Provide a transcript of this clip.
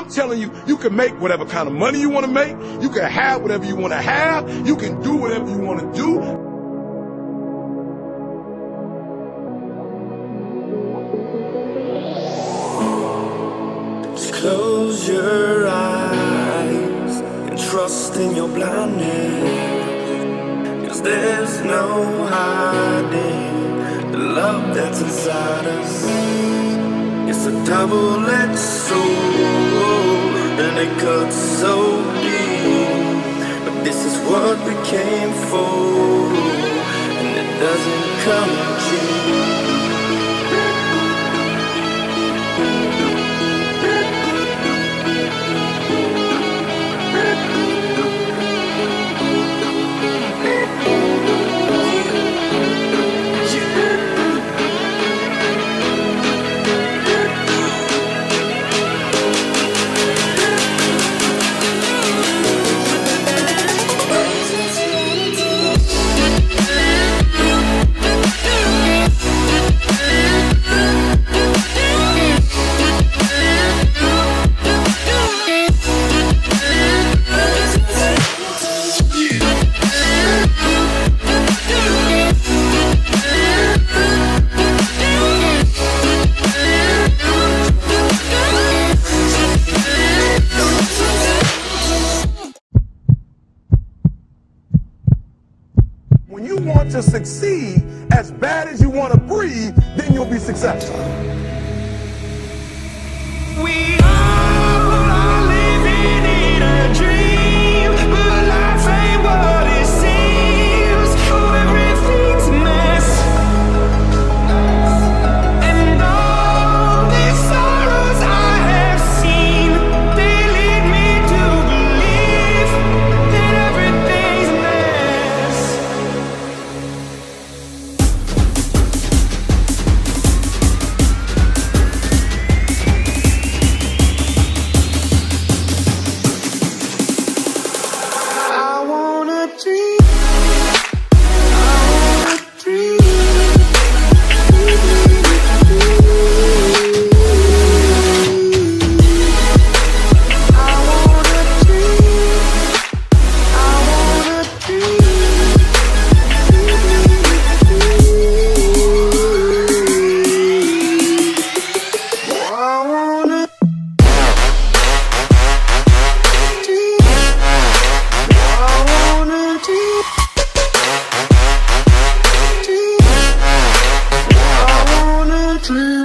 I'm telling you, you can make whatever kind of money you want to make. You can have whatever you want to have. You can do whatever you want to do. Close your eyes and trust in your blindness. Cause there's no hiding the love that's inside us. It's a double edged sword and it cuts so deep. But this is what we came for, and it doesn't come cheap. Want to succeed as bad as you want to breathe, then you'll be successful. smile.